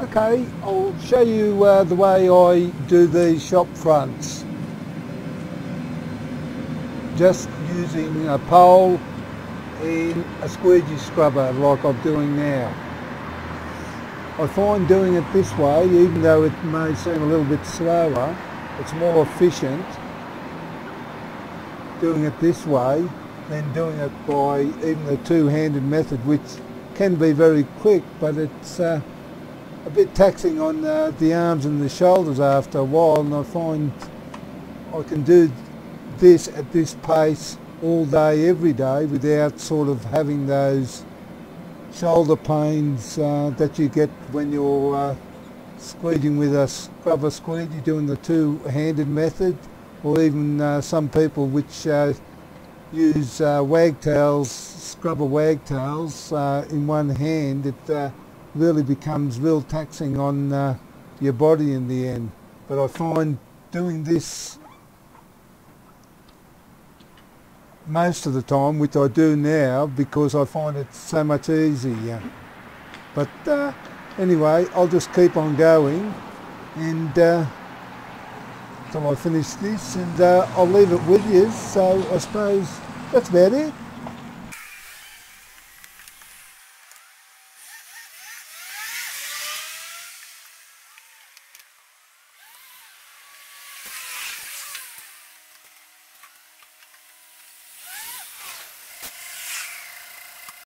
Okay, I'll show you uh, the way I do the shop fronts. Just using a pole and a squeegee scrubber like I'm doing now. I find doing it this way, even though it may seem a little bit slower, it's more efficient doing it this way than doing it by even the two-handed method, which can be very quick, but it's uh, a bit taxing on uh, the arms and the shoulders after a while, and I find I can do this at this pace all day, every day, without sort of having those shoulder pains uh, that you get when you're uh, squeegeeing with a scrubber squeegee, doing the two-handed method, or even uh, some people which uh, use uh, wagtails, scrubber wagtails uh, in one hand, it uh, really becomes real taxing on uh, your body in the end. But I find doing this most of the time, which I do now because I find it so much easier. But uh, anyway, I'll just keep on going and uh, till I finish this and uh, I'll leave it with you. So I suppose that's about it.